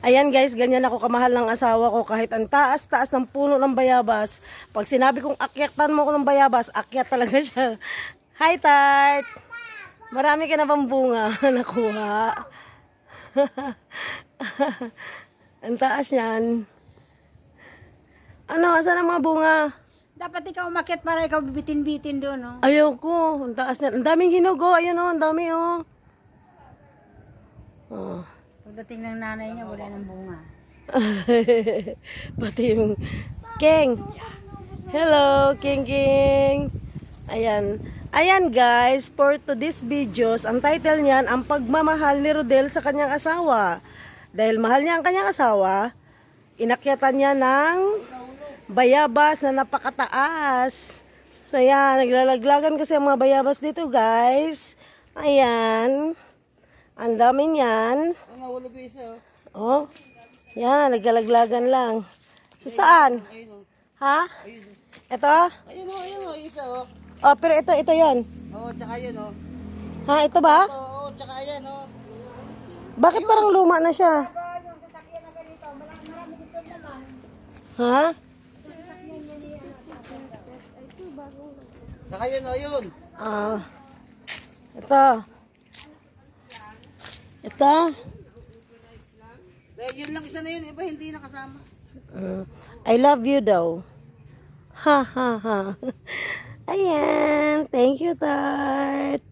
Ayan guys, ganyan ako kamahal ng asawa ko kahit ang taas-taas ng puno ng bayabas. Pag sinabi kong akyatan mo ko ng bayabas, akyat talaga siya. Hi Tart! Marami ka na bang bunga nakuha? ang taas niyan. Ano, asan ang mga bunga? Dapat ikaw umakyat para ikaw bitin-bitin doon, no? Ayaw ko. Ang taas niyan. Ang daming hinog oh. Ayun oh, ang dami oh. Oh. Pagdating ng nanay niya, wala nang bunga. Pati yung King. Hello, King King. Ayan. Ayan guys, for today's videos, ang title niyan, ang pagmamahal ni Rodel sa kanyang asawa. Dahil mahal niya ang kanyang asawa, inakyatan niya ng bayabas na napakataas. So yan, naglalaglagan kasi ang mga bayabas dito guys. Ayan. Ang dami niyan. Ang nahulog yung isa, oh. Oh. Yan, naglalaglagan lang. So saan? Ayun, oh. Ha? Ayun, oh. Ito? Ayun, oh. Ayun, oh. Isa, oh. Oh, pero ito, ito yon. Oo, tsaka yun, oh. Ha, ito ba? Oo, oh, tsaka ayan, oh. Bakit parang luma na siya? Ha? Tsaka yun, oh, yun. Ah. Ito. Ito. Eh, yun lang isa na yun. Iba hindi nakasama. Uh, I love you daw. Ha ha ha. Ayan. Thank you, Tart.